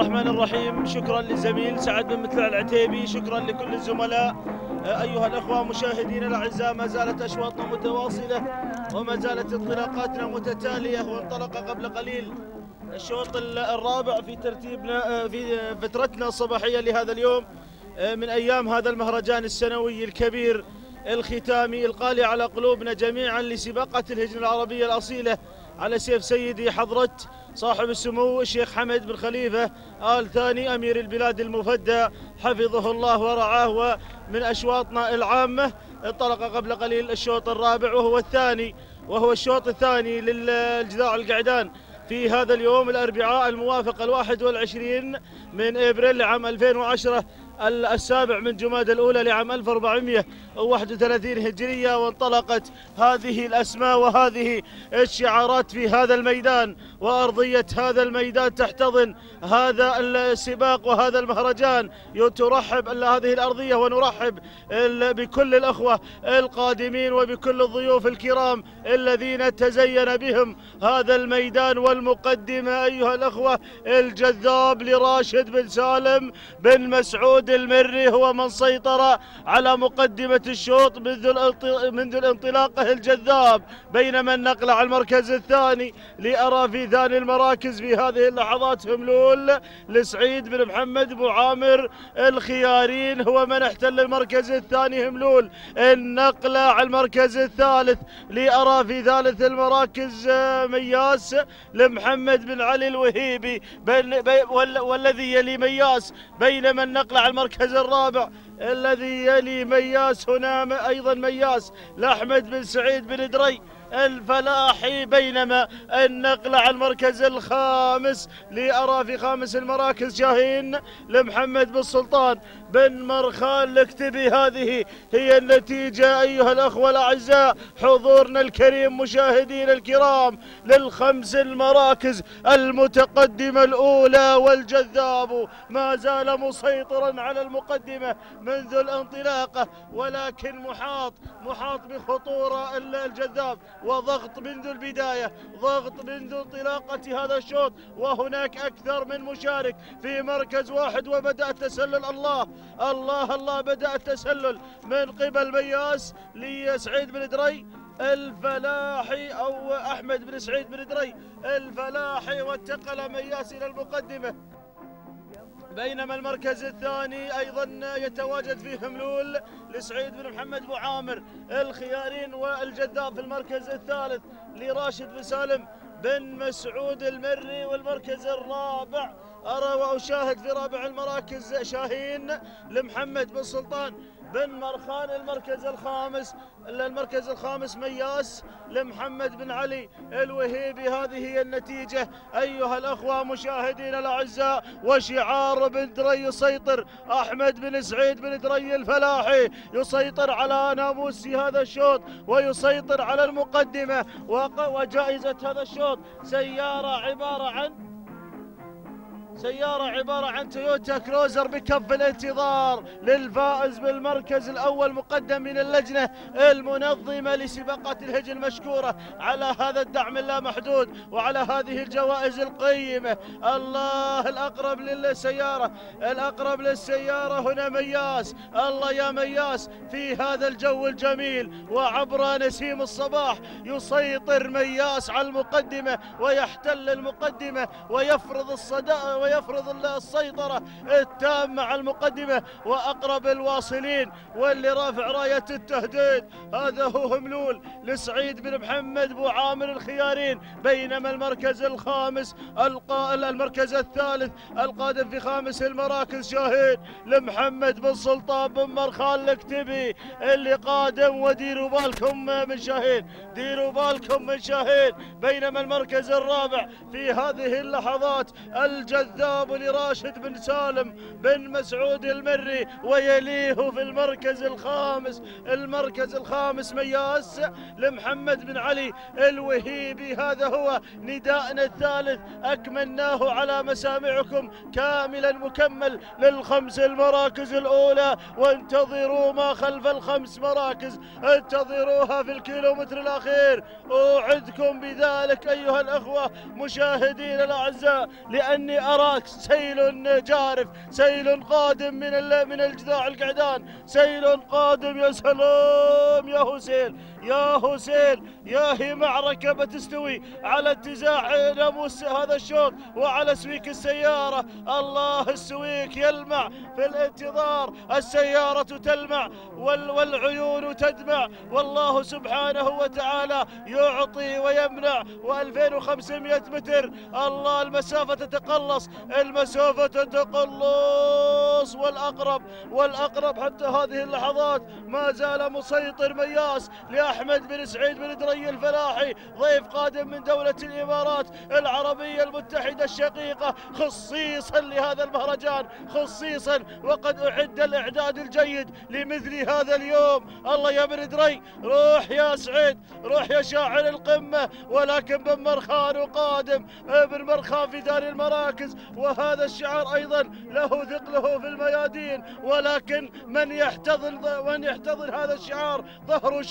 الرحمن الرحيم. شكرا للزميل سعد بن مثل العتيبي. شكرا لكل الزملاء. أيها الأخوة مشاهدينا الأعزاء ما زالت أشواطنا متواصلة وما زالت انطلاقاتنا متتالية وانطلق قبل قليل الشوط الرابع في ترتيبنا في فترتنا الصباحية لهذا اليوم من أيام هذا المهرجان السنوي الكبير الختامي القالي على قلوبنا جميعا لسباقة الهجنة العربية الأصيلة على سيف سيدي حضرة صاحب السمو الشيخ حمد بن خليفة آل ثاني أمير البلاد المفدى حفظه الله ورعاه ومن أشواطنا العامة انطلق قبل قليل الشوط الرابع وهو الثاني وهو الشوط الثاني للجذاع القعدان. في هذا اليوم الأربعاء الموافق الواحد والعشرين من إبريل لعام 2010 السابع من جماد الأولى لعام 1431 هجرية وانطلقت هذه الأسماء وهذه الشعارات في هذا الميدان وأرضية هذا الميدان تحتضن هذا السباق وهذا المهرجان ترحب هذه الأرضية ونرحب بكل الأخوة القادمين وبكل الضيوف الكرام الذين تزين بهم هذا الميدان والمقدمة أيها الأخوة الجذاب لراشد بن سالم بن مسعود المري هو من سيطر على مقدمة الشوط منذ منذ انطلاقه الجذاب بينما النقل على المركز الثاني لأرى في ثاني المراكز في هذه اللحظات هملول لسعيد بن محمد بن عامر الخيارين هو من احتل المركز الثاني هملول. النقلة على المركز الثالث لأرى في ثالث المراكز مياس لمحمد بن علي الوهيبي. والذي يلي مياس بينما النقل على المركز الرابع الذي يلي مياس هنا أيضا مياس لأحمد بن سعيد بن دري. الفلاحي بينما النقل على المركز الخامس لأرى في خامس المراكز شاهين لمحمد بن سلطان بن مرخان الاكتبي هذه هي النتيجة أيها الأخوة الأعزاء. حضورنا الكريم مشاهدين الكرام للخمس المراكز المتقدمة الأولى والجذاب. ما زال مسيطرا على المقدمة منذ الانطلاقة ولكن محاط محاط بخطورة الجذاب. وضغط منذ البداية ضغط منذ انطلاقة هذا الشوط. وهناك أكثر من مشارك في مركز واحد وبدأ التسلل الله. الله الله بدأ التسلل من قبل مياس لسعيد بن دري. الفلاحي أو أحمد بن سعيد بن دري. الفلاحي وانتقل مياس إلى المقدمة. بينما المركز الثاني أيضا يتواجد فيه ملول لسعيد بن محمد بن عامر الخيارين والجذاب في المركز الثالث لراشد بن سالم بن مسعود المري والمركز الرابع. أرى وأشاهد في رابع المراكز شاهين لمحمد بن سلطان بن مرخان المركز الخامس المركز الخامس مياس لمحمد بن علي الوهيبي. هذه هي النتيجة. أيها الأخوة مشاهدينا الأعزاء وشعار بن دري يسيطر. أحمد بن سعيد بن دري الفلاحي يسيطر على ناموس هذا الشوط ويسيطر على المقدمة. وجائزة هذا الشوط. سيارة عبارة عن سيارة عبارة عن تويوتا كروزر بكف الانتظار للفائز بالمركز الأول مقدم من اللجنة المنظمة لسباقات الهج المشكورة. على هذا الدعم اللامحدود وعلى هذه الجوائز القيمة الله الأقرب للسيارة الأقرب للسيارة هنا مياس. الله يا مياس في هذا الجو الجميل وعبر نسيم الصباح يسيطر مياس على المقدمة ويحتل المقدمة ويفرض الصداء ويفرض السيطرة التامة على المقدمة وأقرب الواصلين واللي رافع راية التهديد. هذا هو هملول لسعيد بن محمد بو عامر الخيارين بينما المركز الخامس القائل المركز الثالث القادم في خامس المراكز شاهين. لمحمد بن سلطان بن مرخان الاكتبي اللي قادم وديروا بالكم من شاهين ديروا بالكم من شاهين. بينما المركز الرابع في هذه اللحظات الجذاب الذهب لراشد بن سالم بن مسعود المري ويليه في المركز الخامس. المركز الخامس مياس لمحمد بن علي الوهيبي. هذا هو نداءنا الثالث. أكملناه على مسامعكم كاملا مكمل للخمس المراكز الأولى. وانتظروا ما خلف الخمس مراكز. انتظروها في الكيلومتر الأخير. أوعدكم بذلك أيها الأخوة مشاهدين الأعزاء لأني أرى المراكز سيل جارف سيل قادم من من الجذاع القعدان سيل قادم يا سلام يا حسين. يا حسين يا هي معركة بتستوي على اتزاع ناموس هذا الشوط وعلى سويك السيارة. الله السويك يلمع في الانتظار. السيارة تلمع والعيون تدمع. والله سبحانه وتعالى يعطي ويمنع. و2500 متر. الله المسافة تتقلص. المسافة تتقلص. والأقرب والأقرب حتى هذه اللحظات. ما زال مسيطر مياس لأحمد بن سعيد بن دري الفلاحي ضيف قادم من دولة الإمارات العربية المتحدة الشقيقة خصيصا لهذا المهرجان خصيصا وقد أعد الإعداد الجيد لمثل هذا اليوم. الله يا بن دري روح يا سعيد روح يا شاعر القمة. ولكن بن مرخان وقادم ابن مرخان في دار المراكز وهذا الشعار أيضا له ثقله في الميادين. ولكن من يحتضن من يحتضن هذا الشعار ظهر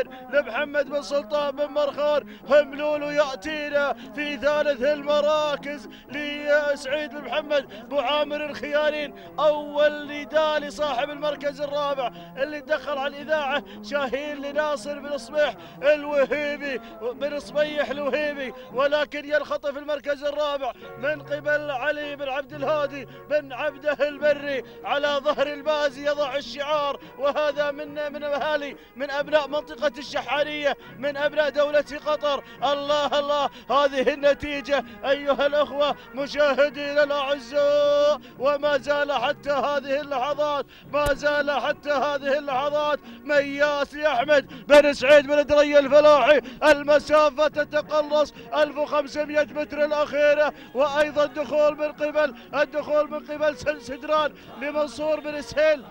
شاهين لمحمد بن سلطان بن مرخان هملول يأتينا في ثالث المراكز لسعيد بن محمد بو عامر الخيارين. أول نداء لصاحب المركز الرابع اللي دخل على الإذاعة شاهين لناصر بن صبيح الوهيبي بن صبيح الوهيبي. ولكن ينخط في المركز الرابع من قبل علي بن عبد الهادي بن عبده البري على ظهر البازي يضع الشعار وهذا من من أهالي من أبناء منطقة الشحانية من أبناء دولة قطر. الله الله هذه النتيجة أيها الأخوة مشاهدينا الأعزاء. وما زال حتى هذه اللحظات ما زال حتى هذه اللحظات مياس أحمد بن سعيد بن دري الفلاحي. المسافة تتقلص 1500 متر الأخيرة وأيضا دخول من قبل الدخول من قبل سدران لمنصور بن سهيل.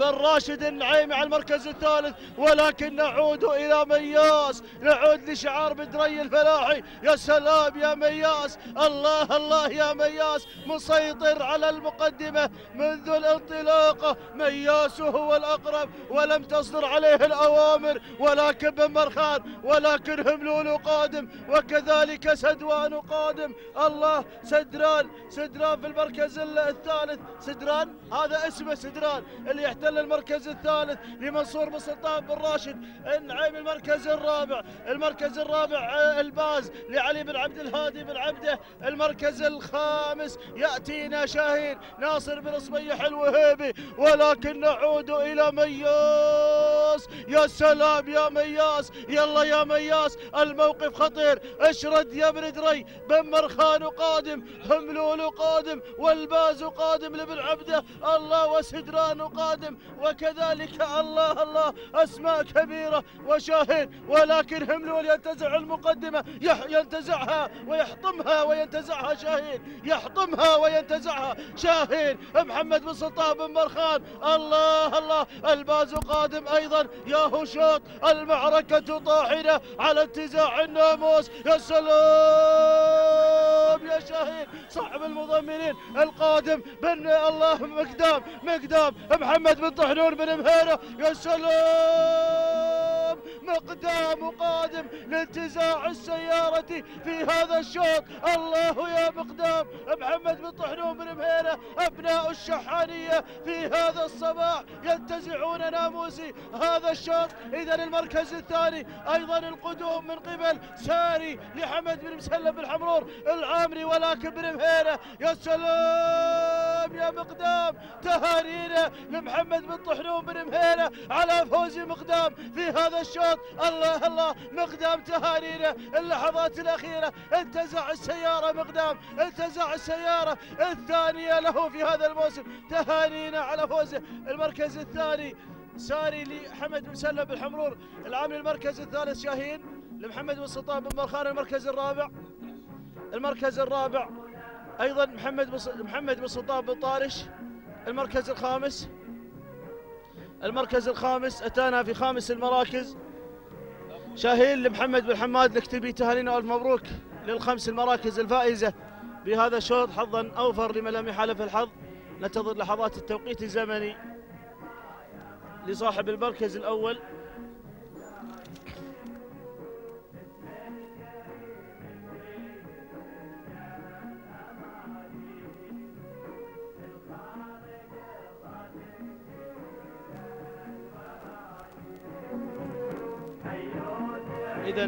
بن راشد النعيمي على المركز الثالث ولكن نعود إلى مياس. نعود لشعار بدري الفلاحي. يا سلام يا مياس. الله الله يا مياس. مسيطر على المقدمة منذ الانطلاقة. مياس هو الأقرب ولم تصدر عليه الأوامر. ولكن بن مرخان ولكن هملول قادم وكذلك سدوان قادم. الله سدران سدران في المركز الثالث. سدران؟ هذا اسمه سدران. اللي يحتاج احتل المركز الثالث لمنصور بن سلطان بن راشد. النعيم المركز الرابع. المركز الرابع آه، الباز لعلي بن عبد الهادي بن عبده. المركز الخامس يأتينا شاهين ناصر بن صبيح الوهيبي. ولكن نعود إلى مياس. يا سلام يا مياس. يلا يا مياس. الموقف خطير. اشرد يا ابن دري. بن مرخان قادم. حملول قادم. والباز قادم لابن عبده. الله وسدران قادم. وكذلك الله الله أسماء كبيرة وشاهد ولكن هملول ينتزع المقدمة. ينتزعها ويحطمها وينتزعها شاهين. يحطمها وينتزعها شاهين. محمد بن سلطان بن مرخان الله الله. الباز قادم أيضا. يا هشوط المعركة طاحنة على انتزاع الناموس. يا سلام يا شاهين. صاحب المضمنين القادم بن الله مقدام مقدام. محمد بن طحنون بن مهيرة. يا سلام! مقدام قادم لانتزاع السيارة في هذا الشوط الله يا مقدام! محمد بن طحنون بن مهيرة. أبناء الشحانية في هذا الصباح ينتزعون ناموسي. هذا الشوط إذا المركز الثاني أيضا القدوم من قبل ساري لحمد بن مسلم بن حمرور العامري ولكن بن مهيرة. يا سلام! يا مقدام. تهانينا لمحمد بن طحنون بن مهيرة على فوز مقدام. في هذا الشوط الله الله مقدام تهانينا. اللحظات الأخيرة انتزع السيارة مقدام انتزع السيارة الثانية له في هذا الموسم. تهانينا على فوزه. المركز الثاني ساري لحمد بن سلم بن حمرور. العام للمركز الثالث شاهين لمحمد بن سلطان بن مرخان المركز الرابع. المركز الرابع أيضا محمد بن محمد بن سلطان بن طارش المركز الخامس. المركز الخامس أتانا في خامس المراكز. شاهين لمحمد بن حماد نكتب تهانينا؟ ألف مبروك للخمس المراكز الفائزة بهذا الشوط حظا أوفر لمن لم يحالف الحظ. ننتظر لحظات التوقيت الزمني لصاحب المركز الأول. إذا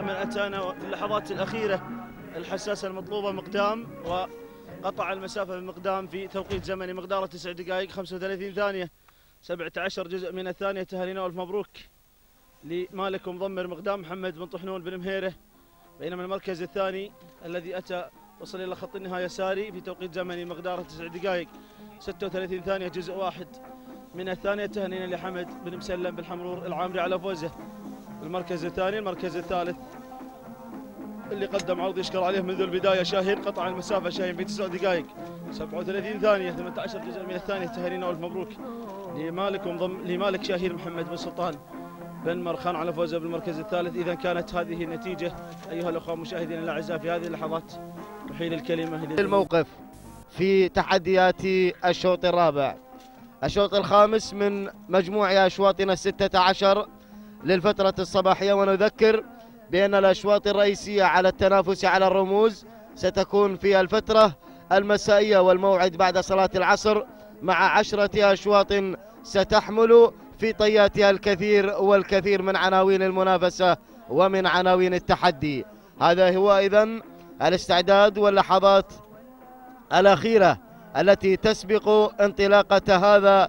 من أتانا في اللحظات الأخيرة الحساسة المطلوبة مقدام وقطع المسافة بمقدام في توقيت زمني مقداره 9 دقائق 35 ثانية. 17 جزء من الثانية. تهانينا والف مبروك لمالك ومضمر مقدام محمد بن طحنون بن مهيرة بينما المركز الثاني الذي أتى وصل إلى خط النهاية ساري في توقيت زمني مقداره 9 دقائق 36 ثانية. جزء واحد من الثانية. تهنينا لحمد بن مسلم بالحمرور العامري على فوزه. المركز الثاني المركز الثالث. اللي قدم عرض يشكر عليه منذ البداية شاهين قطع المسافة شاهين في 9 دقائق. 37 ثانية 18 جزء من الثانية تهانينا والف مبروك لمالك ومضم لمالك شاهين محمد بن سلطان بن مرخان على فوزه بالمركز الثالث. إذا كانت هذه النتيجة أيها الأخوة المشاهدين الأعزاء في هذه اللحظات أحيل الكلمة الموقف في تحديات الشوط الرابع. الشوط الخامس من مجموع الستة عشر للفترة الصباحية ونذكر بأن الأشواط الرئيسية على التنافس على الرموز ستكون في الفترة المسائية والموعد بعد صلاة العصر مع عشرة أشواط ستحمل في طياتها الكثير والكثير من عناوين المنافسة ومن عناوين التحدي. هذا هو إذا الاستعداد واللحظات الأخيرة التي تسبق انطلاقة هذا